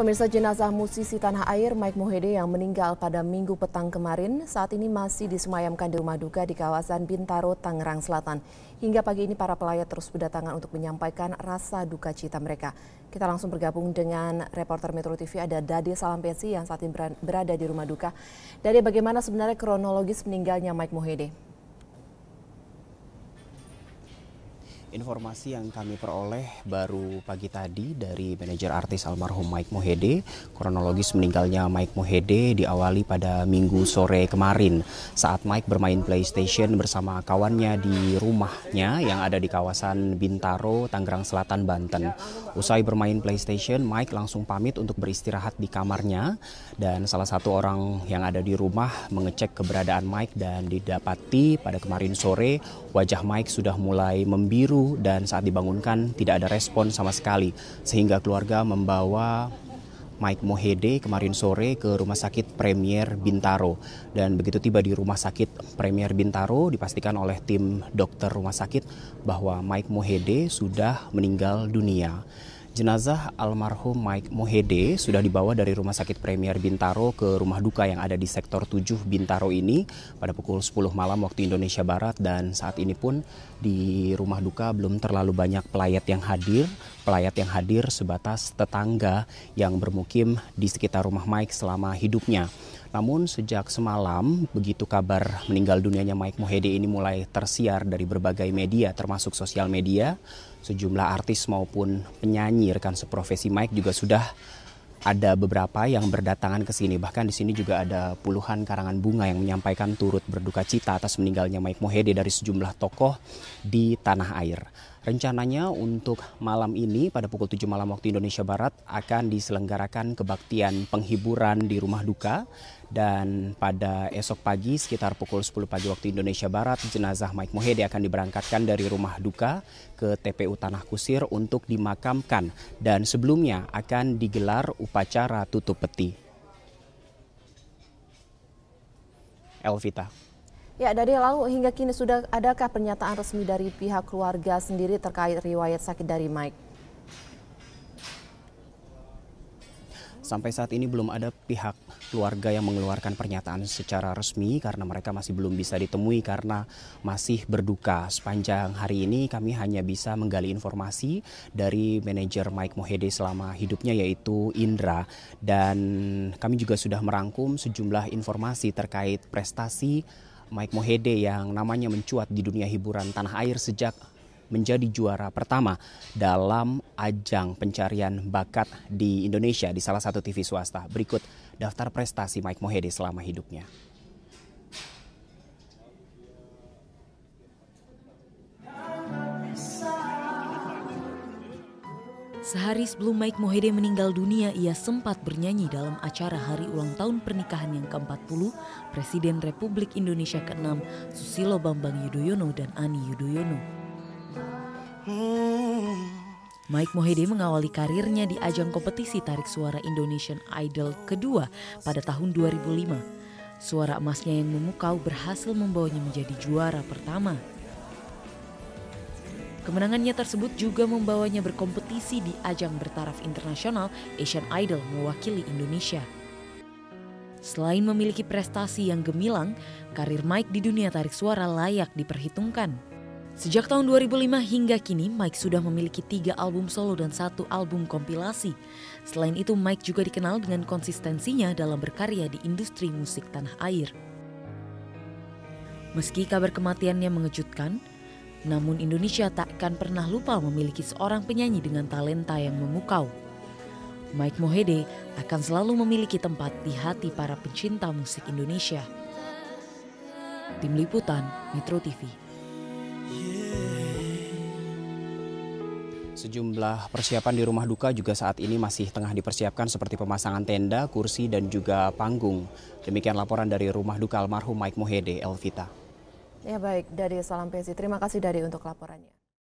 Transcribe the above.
pemirsa jenazah musisi tanah air Mike Mohede yang meninggal pada minggu petang kemarin saat ini masih disemayamkan di rumah duka di kawasan Bintaro, Tangerang Selatan. Hingga pagi ini para pelayat terus berdatangan untuk menyampaikan rasa duka cita mereka. Kita langsung bergabung dengan reporter Metro TV ada Dade Salampesi yang saat ini berada di rumah duka. Dade, bagaimana sebenarnya kronologis meninggalnya Mike Mohede? Informasi yang kami peroleh baru pagi tadi dari manajer artis almarhum Mike Mohede. Kronologis meninggalnya Mike Mohede diawali pada minggu sore kemarin saat Mike bermain PlayStation bersama kawannya di rumahnya yang ada di kawasan Bintaro, Tangerang Selatan, Banten. Usai bermain PlayStation, Mike langsung pamit untuk beristirahat di kamarnya dan salah satu orang yang ada di rumah mengecek keberadaan Mike dan didapati pada kemarin sore wajah Mike sudah mulai membiru dan saat dibangunkan tidak ada respon sama sekali sehingga keluarga membawa Mike Mohede kemarin sore ke Rumah Sakit Premier Bintaro. Dan begitu tiba di Rumah Sakit Premier Bintaro dipastikan oleh tim dokter rumah sakit bahwa Mike Mohede sudah meninggal dunia. Jenazah almarhum Mike Mohede sudah dibawa dari Rumah Sakit Premier Bintaro ke rumah duka yang ada di sektor 7 Bintaro ini pada pukul 10 malam waktu Indonesia Barat dan saat ini pun di rumah duka belum terlalu banyak pelayat yang hadir. Pelayat yang hadir sebatas tetangga yang bermukim di sekitar rumah Mike selama hidupnya. Namun sejak semalam begitu kabar meninggal dunianya Mike Mohede ini mulai tersiar dari berbagai media termasuk sosial media sejumlah artis maupun penyanyi rekan seprofesi Mike juga sudah ada beberapa yang berdatangan ke sini. Bahkan di sini juga ada puluhan karangan bunga yang menyampaikan turut berduka cita atas meninggalnya Mike Mohede dari sejumlah tokoh di tanah air. Rencananya untuk malam ini pada pukul 7 malam waktu Indonesia Barat akan diselenggarakan kebaktian penghiburan di rumah duka dan pada esok pagi sekitar pukul 10 pagi waktu Indonesia Barat jenazah Mike Mohede akan diberangkatkan dari rumah duka ke TPU Tanah Kusir untuk dimakamkan dan sebelumnya akan digelar upacara tutup peti. Elvita. Ya, dari lalu hingga kini sudah adakah pernyataan resmi dari pihak keluarga sendiri terkait riwayat sakit dari Mike? Sampai saat ini belum ada pihak keluarga yang mengeluarkan pernyataan secara resmi karena mereka masih belum bisa ditemui karena masih berduka. Sepanjang hari ini kami hanya bisa menggali informasi dari manajer Mike Mohede selama hidupnya yaitu Indra dan kami juga sudah merangkum sejumlah informasi terkait prestasi Mike Mohede yang namanya mencuat di dunia hiburan tanah air sejak menjadi juara pertama dalam ajang pencarian bakat di Indonesia di salah satu TV swasta. Berikut daftar prestasi Mike Mohede selama hidupnya. Sehari sebelum Mike Mohede meninggal dunia, ia sempat bernyanyi dalam acara hari ulang tahun pernikahan yang ke-40 Presiden Republik Indonesia ke-6 Susilo Bambang Yudhoyono dan Ani Yudhoyono. Mike Mohede mengawali karirnya di ajang kompetisi tarik suara Indonesian Idol kedua pada tahun 2005. Suara emasnya yang memukau berhasil membawanya menjadi juara pertama. Kemenangannya tersebut juga membawanya berkompetisi di ajang bertaraf internasional Asian Idol mewakili Indonesia. Selain memiliki prestasi yang gemilang, karir Mike di dunia tarik suara layak diperhitungkan. Sejak tahun 2005 hingga kini, Mike sudah memiliki tiga album solo dan satu album kompilasi. Selain itu, Mike juga dikenal dengan konsistensinya dalam berkarya di industri musik tanah air. Meski kabar kematiannya mengejutkan, namun Indonesia tak akan pernah lupa memiliki seorang penyanyi dengan talenta yang memukau. Mike Mohede akan selalu memiliki tempat di hati para pencinta musik Indonesia. Tim Liputan Metro TV. Sejumlah persiapan di rumah duka juga saat ini masih tengah dipersiapkan seperti pemasangan tenda, kursi, dan juga panggung. Demikian laporan dari rumah duka almarhum Mike Mohede, Elvita. Ya baik, dari Salam Pesi. Terima kasih dari untuk laporannya.